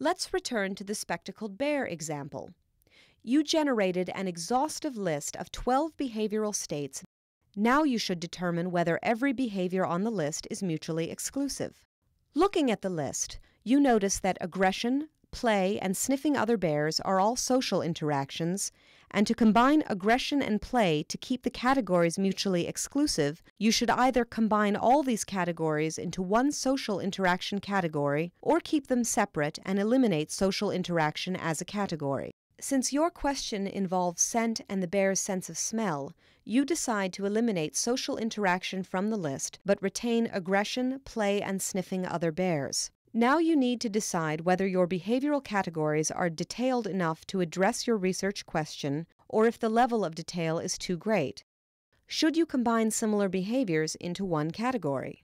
Let's return to the spectacled bear example. You generated an exhaustive list of 12 behavioral states. Now you should determine whether every behavior on the list is mutually exclusive. Looking at the list, you notice that aggression, play, and sniffing other bears are all social interactions, and to combine aggression and play to keep the categories mutually exclusive, you should either combine all these categories into one social interaction category or keep them separate and eliminate social interaction as a category. Since your question involves scent and the bear's sense of smell, you decide to eliminate social interaction from the list but retain aggression, play, and sniffing other bears. Now you need to decide whether your behavioral categories are detailed enough to address your research question or if the level of detail is too great. Should you combine similar behaviors into one category?